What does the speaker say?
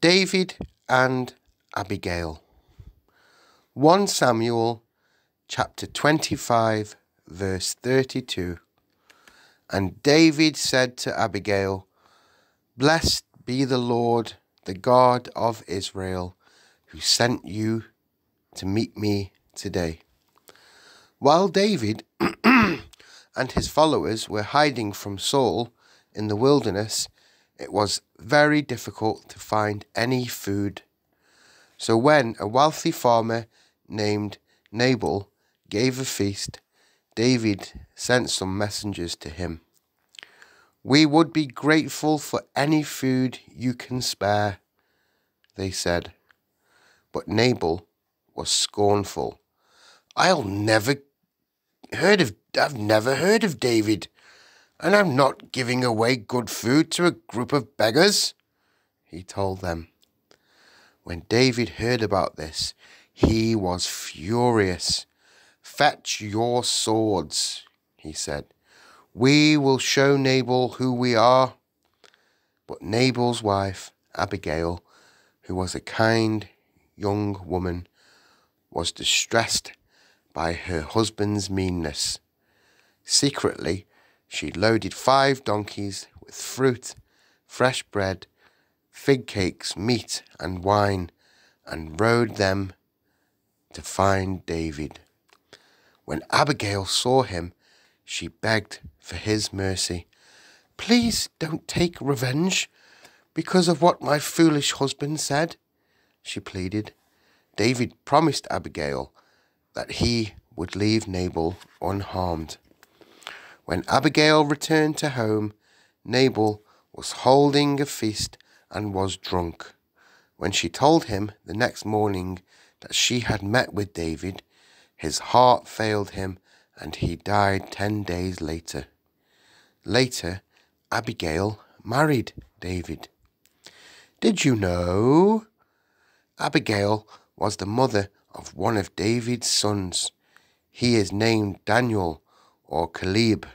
David and Abigail. 1 Samuel chapter 25, verse 32. And David said to Abigail, Blessed be the Lord, the God of Israel, who sent you to meet me today. While David and his followers were hiding from Saul in the wilderness, it was very difficult to find any food. So when a wealthy farmer named Nabal gave a feast, David sent some messengers to him. We would be grateful for any food you can spare, they said. But Nabal was scornful. I'll never heard of I've never heard of David and I'm not giving away good food to a group of beggars, he told them. When David heard about this, he was furious. Fetch your swords, he said. We will show Nabal who we are. But Nabal's wife, Abigail, who was a kind young woman, was distressed by her husband's meanness. Secretly, she loaded five donkeys with fruit, fresh bread, fig cakes, meat, and wine, and rode them to find David. When Abigail saw him, she begged for his mercy. Please don't take revenge because of what my foolish husband said, she pleaded. David promised Abigail that he would leave Nabal unharmed. When Abigail returned to home, Nabal was holding a feast and was drunk. When she told him the next morning that she had met with David, his heart failed him and he died ten days later. Later, Abigail married David. Did you know? Abigail was the mother of one of David's sons. He is named Daniel or Caleb.